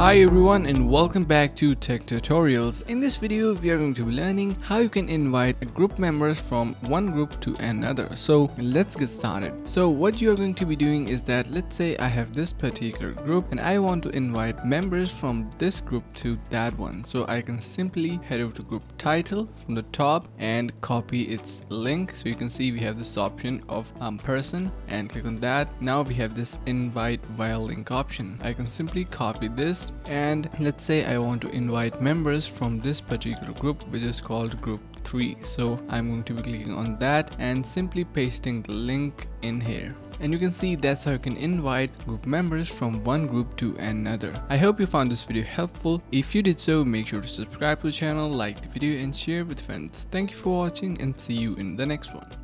Hi everyone and welcome back to Tech Tutorials. In this video we are going to be learning how you can invite group members from one group to another. So let's get started. So what you are going to be doing is that let's say I have this particular group and I want to invite members from this group to that one. So I can simply head over to group title from the top and copy its link. So you can see we have this option of um, person and click on that. Now we have this invite via link option. I can simply copy this and let's say I want to invite members from this particular group which is called group 3 so I'm going to be clicking on that and simply pasting the link in here and you can see that's how you can invite group members from one group to another. I hope you found this video helpful. If you did so, make sure to subscribe to the channel, like the video and share with friends. Thank you for watching and see you in the next one.